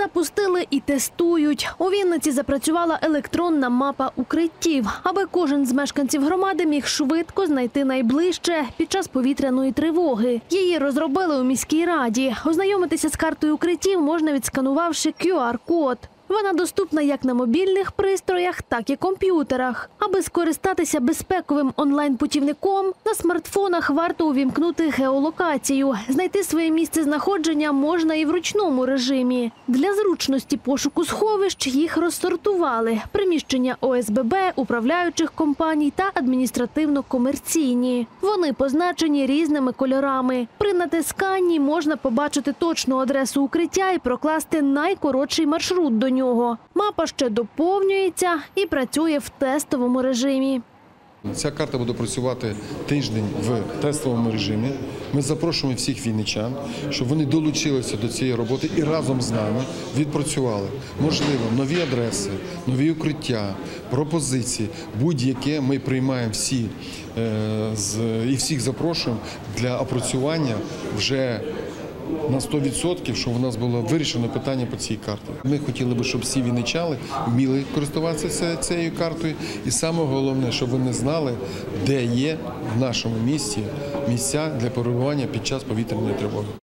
Запустили і тестують. У Вінниці запрацювала електронна мапа укриттів, аби кожен з мешканців громади міг швидко знайти найближче під час повітряної тривоги. Її розробили у міській раді. Ознайомитися з картою укриттів можна відсканувавши QR-код. Вона доступна як на мобільних пристроях, так і комп'ютерах. Аби скористатися безпековим онлайн-путівником, на смартфонах варто увімкнути геолокацію. Знайти своє місце знаходження можна і в ручному режимі. Для зручності пошуку сховищ їх розсортували: приміщення ОСББ, управляючих компаній та адміністративно-комерційні. Вони позначені різними кольорами. При натисканні можна побачити точну адресу укриття і прокласти найкоротший маршрут до нього. Мапа ще доповнюється і працює в тестовому режимі. Ця карта буде працювати тиждень в тестовому режимі. Ми запрошуємо всіх вінничан, щоб вони долучилися до цієї роботи і разом з нами відпрацювали. Можливо, нові адреси, нові укриття, пропозиції, будь-яке ми приймаємо всі е, і всіх запрошуємо для опрацювання вже. На 100%, щоб у нас було вирішено питання по цій карті. Ми хотіли би, щоб всі віничали, вміли користуватися цією картою. І саме головне, щоб вони знали, де є в нашому місті місця для перебування під час повітряної тривоги.